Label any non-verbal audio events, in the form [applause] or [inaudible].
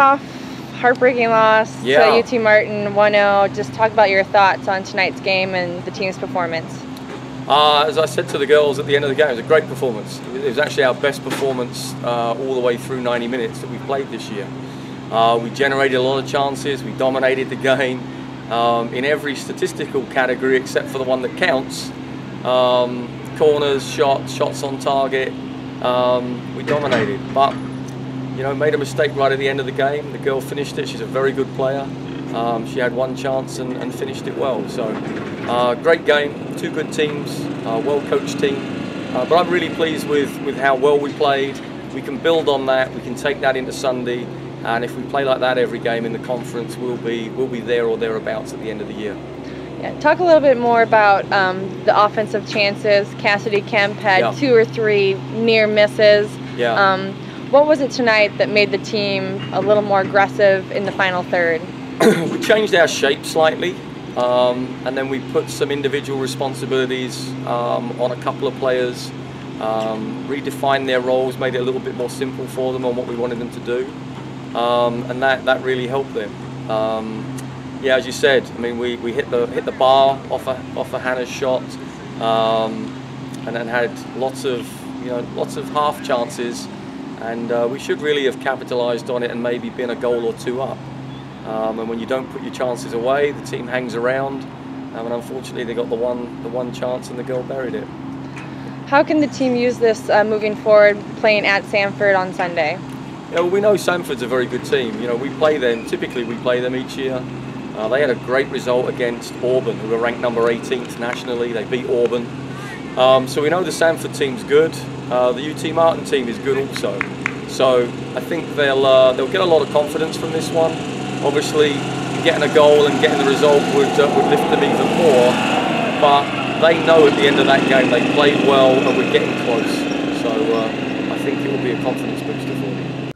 tough, heartbreaking loss Yeah. to UT Martin 1-0. Just talk about your thoughts on tonight's game and the team's performance. Uh, as I said to the girls at the end of the game, it was a great performance. It was actually our best performance uh, all the way through 90 minutes that we've played this year. Uh, we generated a lot of chances, we dominated the game um, in every statistical category except for the one that counts. Um, corners, shots, shots on target, um, we dominated. But, you know, made a mistake right at the end of the game. The girl finished it, she's a very good player. Um, she had one chance and, and finished it well. So, uh, great game, two good teams, uh, well coached team. Uh, but I'm really pleased with, with how well we played. We can build on that, we can take that into Sunday. And if we play like that every game in the conference, we'll be, we'll be there or thereabouts at the end of the year. Yeah, talk a little bit more about um, the offensive chances. Cassidy Kemp had Yeah. two or three near misses. Yeah. Um, what was it tonight that made the team a little more aggressive in the final third? [clears throat] we changed our shape slightly, um, and then we put some individual responsibilities um, on a couple of players, um, redefined their roles, made it a little bit more simple for them on what we wanted them to do, um, and that, that really helped them. Um, yeah, as you said, I mean, we, we hit the hit the bar off a, off a Hannah's shot, um, and then had lots of you know lots of half chances, and uh, we should really have capitalised on it and maybe been a goal or two up. Um, and when you don't put your chances away, the team hangs around. Um, and unfortunately, they got the one the one chance, and the girl buried it. How can the team use this uh, moving forward, playing at Samford on Sunday? Yeah, well, we know Samford's a very good team. You know, we play them. Typically, we play them each year. Uh, they had a great result against Auburn, who were ranked number 18th nationally. They beat Auburn. Um, so we know the Samford team's good. Uh, the UT Martin team is good also. So I think they'll uh, they'll get a lot of confidence from this one. Obviously, getting a goal and getting the result would uh, would lift them even more. But they know at the end of that game they played well and we're getting close. So uh, I think it will be a confidence booster for them.